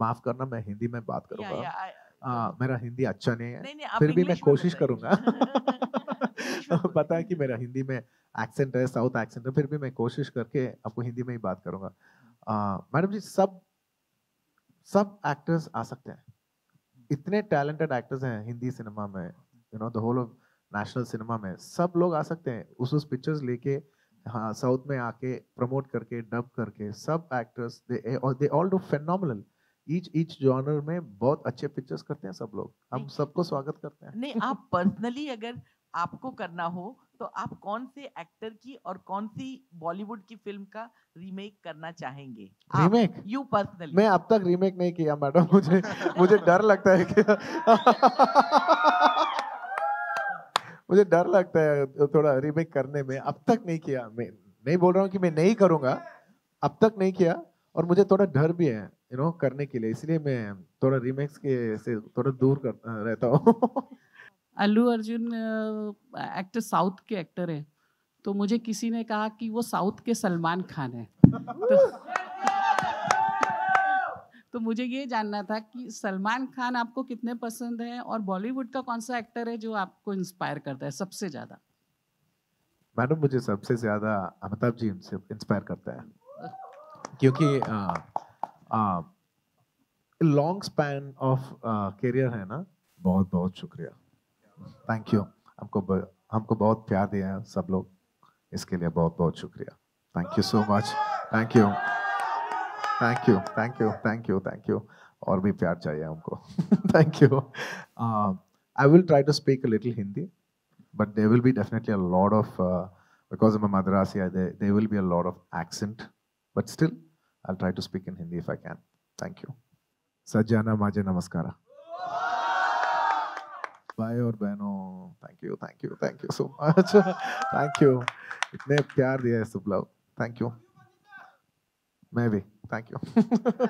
माफ़ करना मैं हिंदी में बात करूँगा। या I- आ, मेरा हिंदी अच्छा नहीं है नहीं नहीं फिर भी मैं कोशिश करूँगा। पता है कि मेरा हिंदी में एक्सेंट है साउथ एक्सेंट है फिर भी मैं कोशिश करके आपको हिंदी में ही बात करूँगा। मैडम जी सब सब एक्टर्स आ सकते हैं। इतने टैलेंटेड एक्टर्स हैं हिंदी सिनेमा में you know the whole of national cinema में। सब लोग आ सकते हैं उस उस पिक्चर्स लेके हाँ साउथ में आके प्रमोट करके डब करके सब actors they they all do phenomenal each each genre में बहुत अच्छे पिक्चर्स करते हैं सब लोग। हम सबको स्वागत करते हैं। नहीं आप पर्सनली अगर आपको करना हो तो आप कौन से एक्टर की और कौन सी बॉलीवुड की फ़िल्म का रीमेक करना चाहेंगे? रीमेक यू पर्सनली मैं अब तक रीमेक नहीं किया मैडम मुझे मुझे डर लगता है कि मुझे डर लगता है थोड़ा रीमेक करने में। अब तक नहीं किया मैं नहीं बोल रहा हूँ कि मैं नहीं करूँगा। अब तक नहीं किया। और मुझे थोड़ा डर भी है यू नो करने के लिए इसलिए मैं थोड़ा रीमेक्स के से थोड़ा दूर कर रहता हूँ। अल्लू अर्जुन एक्टर साउथ के एक्टर हैं। तो मुझे किसी ने कहा कि वो साउथ के सलमान खान है। तो, तो मुझे ये जानना था कि सलमान खान आपको कितने पसंद हैं और बॉलीवुड का कौन सा एक्टर है जो आपको इंस्पायर करता है सबसे ज़्यादा? मैडम मुझे सबसे ज़्यादा अमिताभ जी इंस्पायर करता है। क्योंकि लॉन्ग स्पैन ऑफ़ करियर है ना? बहुत बहुत शुक्रिया। थैंक यू हमको ब- हमको बहुत प्यार दिया है सब लोग। इसके लिए बहुत बहुत शुक्रिया। Thank you so much thank you thank you thank you thank you thank you और भी प्यार चाहिए हमको। Thank you I will try to speak a little Hindi but they will be definitely a lot of uh, because I'm a Madrasi, I- there, there will be a lot of accent, but still, I'll try to speak in Hindi if I can. Thank you. Sajjana Maje Namaskara. भाई और बहनों thank you thank you thank you so much thank you इतने प्यार दिया है सब लोग thank you मैं भी थैंक यू